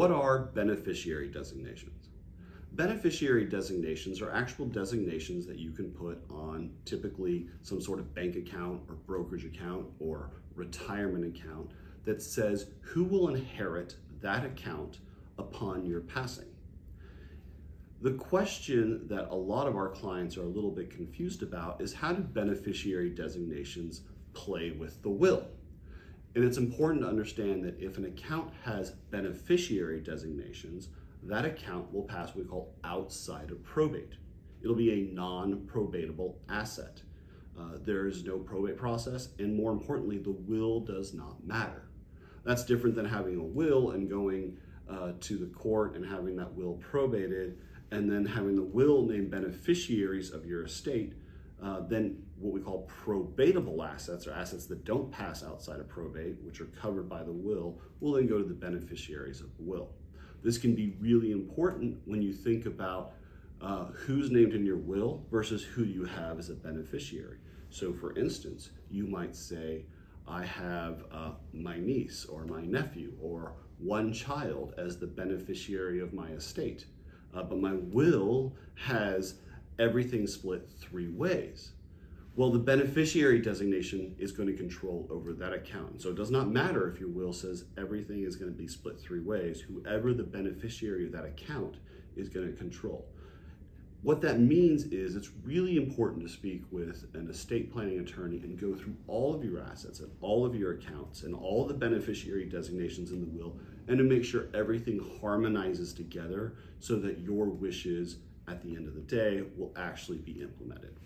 What are beneficiary designations? Beneficiary designations are actual designations that you can put on typically some sort of bank account or brokerage account or retirement account that says who will inherit that account upon your passing. The question that a lot of our clients are a little bit confused about is how do beneficiary designations play with the will? And it's important to understand that if an account has beneficiary designations, that account will pass what we call outside of probate. It'll be a non-probatable asset. Uh, there is no probate process, and more importantly, the will does not matter. That's different than having a will and going uh, to the court and having that will probated, and then having the will name beneficiaries of your estate. Uh, then what we call probatable assets, or assets that don't pass outside of probate, which are covered by the will, will then go to the beneficiaries of the will. This can be really important when you think about uh, who's named in your will versus who you have as a beneficiary. So for instance, you might say, I have uh, my niece or my nephew or one child as the beneficiary of my estate. Uh, but my will has everything split three ways. Well, the beneficiary designation is going to control over that account. So it does not matter if your will says everything is going to be split three ways. Whoever the beneficiary of that account is going to control. What that means is it's really important to speak with an estate planning attorney and go through all of your assets and all of your accounts and all the beneficiary designations in the will and to make sure everything harmonizes together so that your wishes at the end of the day will actually be implemented.